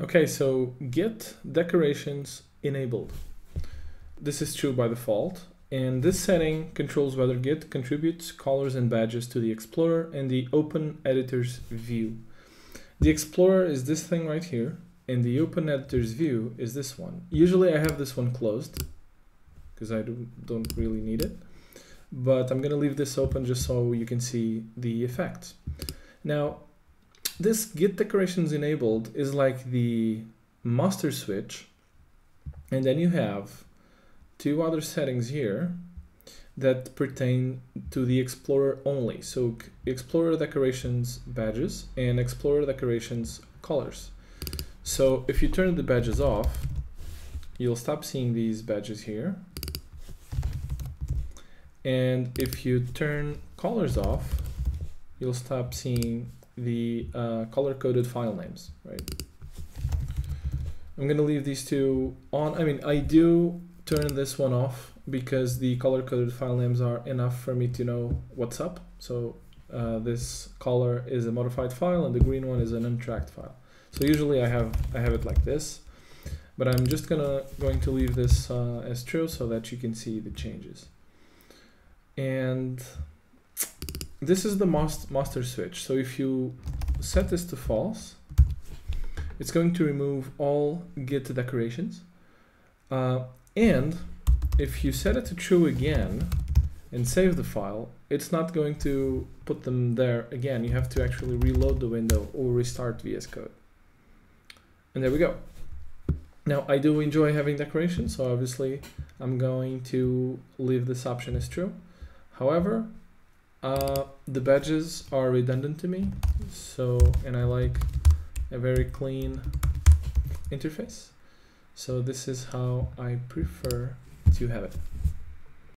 Okay, so git decorations enabled. This is true by default, and this setting controls whether Git contributes colors and badges to the Explorer and the Open Editor's view. The Explorer is this thing right here, and the Open Editor's view is this one. Usually I have this one closed, because I do, don't really need it, but I'm gonna leave this open just so you can see the effects. Now, this git decorations enabled is like the master switch and then you have two other settings here that pertain to the explorer only. So explorer decorations badges and explorer decorations colors. So if you turn the badges off you'll stop seeing these badges here. And if you turn colors off you'll stop seeing the uh, color-coded file names, right? I'm gonna leave these two on. I mean, I do turn this one off because the color-coded file names are enough for me to know what's up. So uh, this color is a modified file and the green one is an untracked file. So usually I have I have it like this, but I'm just gonna going to leave this uh, as true so that you can see the changes. And this is the master switch. So if you set this to false, it's going to remove all git decorations. Uh, and if you set it to true again and save the file, it's not going to put them there again. You have to actually reload the window or restart VS Code. And there we go. Now I do enjoy having decorations, so obviously I'm going to leave this option as true. However, uh, the badges are redundant to me, so and I like a very clean interface. So this is how I prefer to have it.